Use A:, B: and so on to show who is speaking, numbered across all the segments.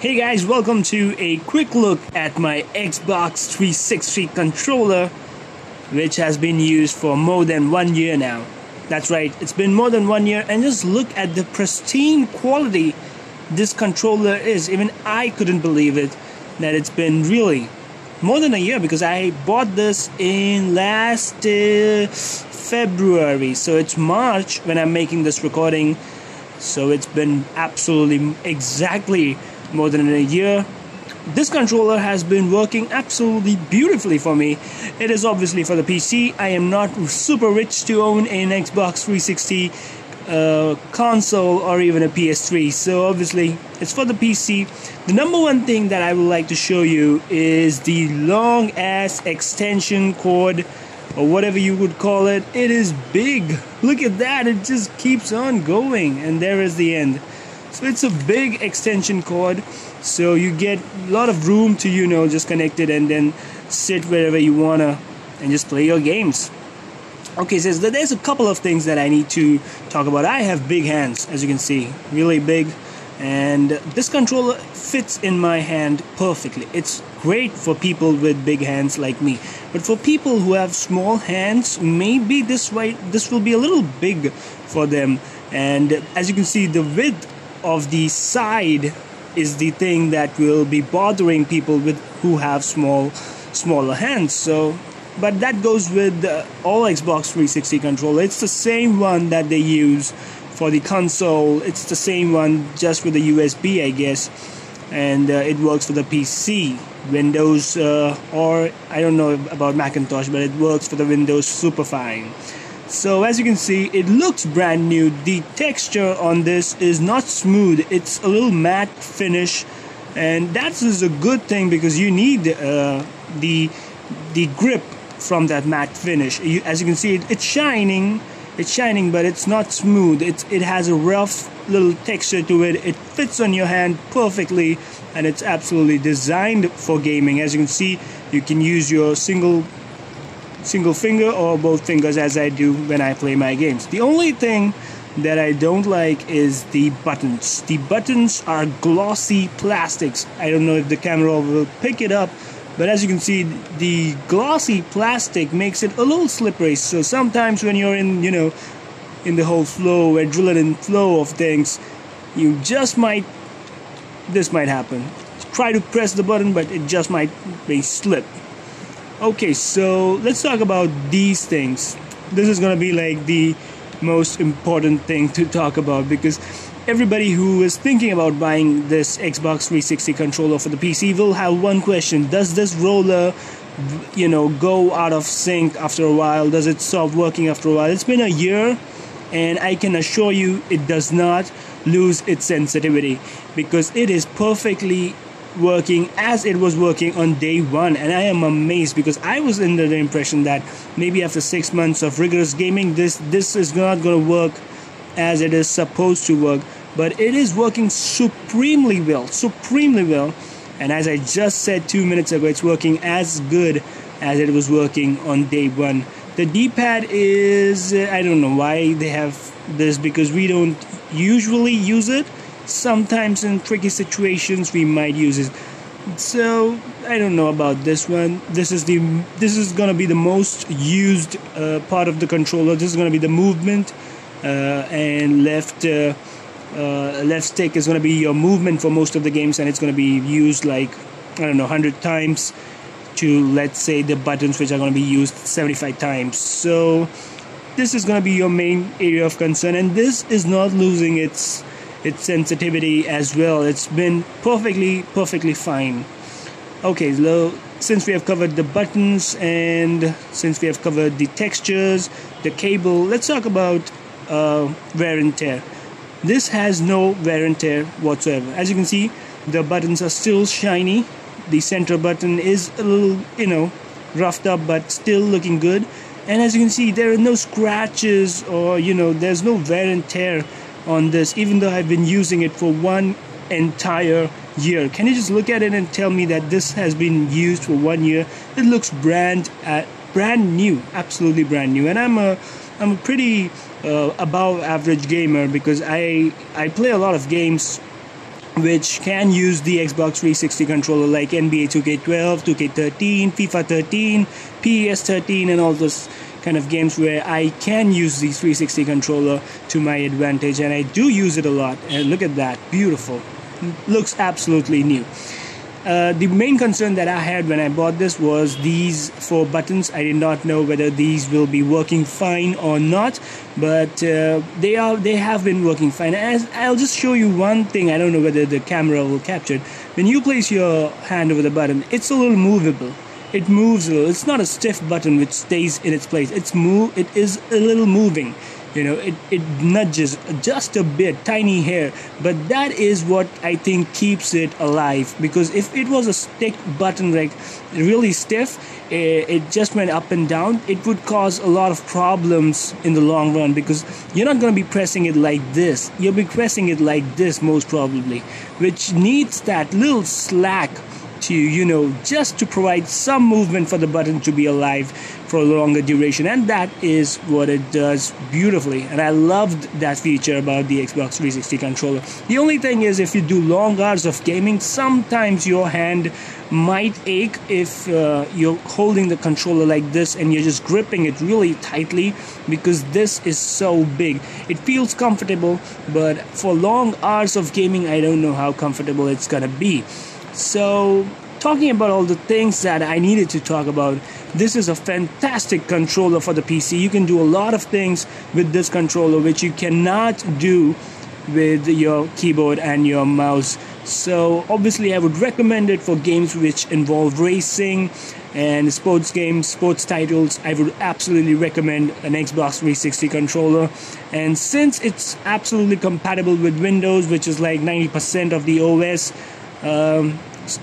A: Hey guys, welcome to a quick look at my Xbox 360 controller, which has been used for more than one year now. That's right, it's been more than one year, and just look at the pristine quality this controller is. Even I couldn't believe it that it's been really more than a year because I bought this in last uh, February, so it's March when I'm making this recording. So it's been absolutely exactly more than a year. This controller has been working absolutely beautifully for me. It is obviously for the PC. I am not super rich to own an Xbox 360 uh, console or even a PS3. So obviously it's for the PC. The number one thing that I would like to show you is the long ass extension cord or whatever you would call it. It is big. Look at that. It just keeps on going and there is the end. So it's a big extension cord. So you get a lot of room to, you know, just connect it and then sit wherever you wanna and just play your games. Okay, says so there's a couple of things that I need to talk about. I have big hands, as you can see, really big, and this controller fits in my hand perfectly. It's great for people with big hands like me, but for people who have small hands, maybe this right this will be a little big for them. And as you can see, the width of the side is the thing that will be bothering people with who have small smaller hands. So but that goes with uh, all Xbox 360 controller. It's the same one that they use for the console. It's the same one just with the USB, I guess, and uh, it works for the PC, Windows, uh, or I don't know about Macintosh, but it works for the Windows super fine. So as you can see, it looks brand new. The texture on this is not smooth. It's a little matte finish, and that is a good thing because you need uh, the the grip from that matte finish. You, as you can see, it, it's shining. It's shining, but it's not smooth. It's it has a rough little texture to it. It fits on your hand perfectly, and it's absolutely designed for gaming. As you can see, you can use your single single finger or both fingers as I do when I play my games. The only thing that I don't like is the buttons. The buttons are glossy plastics. I don't know if the camera will pick it up, but as you can see the glossy plastic makes it a little slippery so sometimes when you're in you know in the whole flow adrenaline flow of things you just might this might happen try to press the button but it just might may slip okay so let's talk about these things this is gonna be like the most important thing to talk about because everybody who is thinking about buying this Xbox 360 controller for the PC will have one question Does this roller, you know, go out of sync after a while? Does it stop working after a while? It's been a year, and I can assure you it does not lose its sensitivity because it is perfectly working as it was working on day one. And i am amazed because i was under the impression that maybe after six months of rigorous gaming this this is not going to work as it is supposed to work. But it is working supremely well supremely well. And as i just said two minutes ago it's working as good as it was working on day one. The d-pad is i don't know why they have this because we don't usually use it sometimes in tricky situations we might use it. So i don't know about this one. This is the this is to be the most used uh, part of the controller. This is going to be the movement uh, and left uh, uh, left stick is going to be your movement for most of the games and it's going to be used like I don't know 100 times to let's say the buttons which are going to be used 75 times. So this is going to be your main area of concern and this is not losing its its sensitivity as well it's been perfectly perfectly fine okay so since we have covered the buttons and since we have covered the textures the cable let's talk about uh, wear and tear. This has no wear and tear whatsoever. As you can see, the buttons are still shiny. The center button is a little, you know, roughed up but still looking good. And as you can see, there are no scratches or, you know, there's no wear and tear on this, even though I've been using it for one entire year. Can you just look at it and tell me that this has been used for one year? It looks brand uh, brand new, absolutely brand new. And I'm a I'm a pretty uh, above average gamer because I I play a lot of games which can use the Xbox 360 controller like NBA 2K12, 2K13, FIFA 13, PES 13 and all those kind of games where I can use the 360 controller to my advantage and I do use it a lot and look at that beautiful looks absolutely new uh, the main concern that I had when I bought this was these four buttons. I did not know whether these will be working fine or not, but uh, they are. They have been working fine. As I'll just show you one thing. I don't know whether the camera will capture it. When you place your hand over the button, it's a little movable. It moves a little. It's not a stiff button which stays in its place. It's move. It is a little moving you know it, it nudges just a bit tiny hair but that is what i think keeps it alive because if it was a stick button like really stiff eh, it just went up and down it would cause a lot of problems in the long run because you're not going to be pressing it like this you'll be pressing it like this most probably which needs that little slack to you know just to provide some movement for the button to be alive for a longer duration. And that is what it does beautifully. And I loved that feature about the Xbox 360 controller. The only thing is if you do long hours of gaming sometimes your hand might ache if uh, you're holding the controller like this and you're just gripping it really tightly because this is so big. It feels comfortable but for long hours of gaming I don't know how comfortable it's gonna be so, talking about all the things that I needed to talk about, this is a fantastic controller for the PC. You can do a lot of things with this controller which you cannot do with your keyboard and your mouse. So, obviously, I would recommend it for games which involve racing and sports games, sports titles. I would absolutely recommend an Xbox 360 controller. And since it's absolutely compatible with Windows, which is like 90% of the OS, um,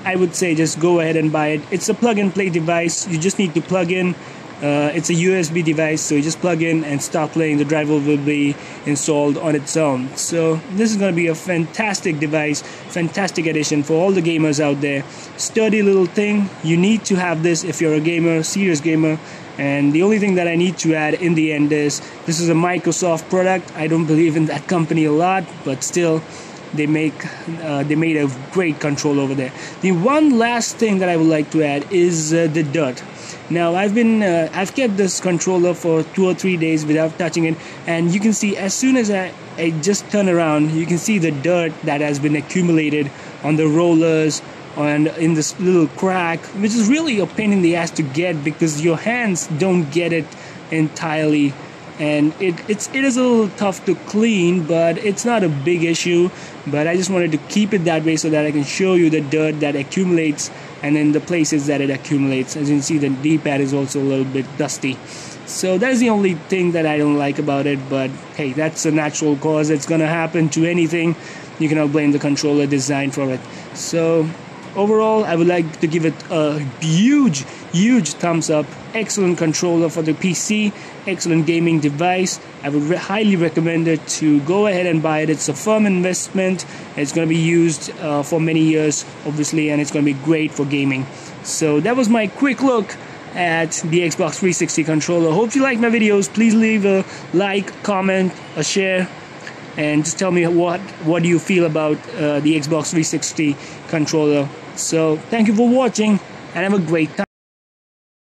A: I would say just go ahead and buy it. It's a plug and play device. You just need to plug in. Uh, it's a USB device, so you just plug in and start playing. The driver will be installed on its own. So this is going to be a fantastic device, fantastic addition for all the gamers out there. Sturdy little thing. You need to have this if you're a gamer, serious gamer. And the only thing that I need to add in the end is this is a Microsoft product. I don't believe in that company a lot, but still they make uh, they made a great control over there. The one last thing that i would like to add is uh, the dirt. Now i've been uh, i've kept this controller for two or three days without touching it and you can see as soon as i, I just turn around you can see the dirt that has been accumulated on the rollers and in this little crack which is really a pain in the ass to get because your hands don't get it entirely and it, it's it is a little tough to clean but it's not a big issue. But I just wanted to keep it that way so that I can show you the dirt that accumulates and then the places that it accumulates. As you can see the d-pad is also a little bit dusty. So that's the only thing that I don't like about it but hey that's a natural cause. It's gonna happen to anything. You cannot blame the controller design for it. So overall i would like to give it a huge huge thumbs up excellent controller for the pc excellent gaming device i would re highly recommend it to go ahead and buy it it's a firm investment it's going to be used uh, for many years obviously and it's going to be great for gaming so that was my quick look at the Xbox 360 controller. Hope you like my videos. Please leave a like, comment, a share, and just tell me what what do you feel about uh, the Xbox 360 controller. So thank you for watching and have a great time.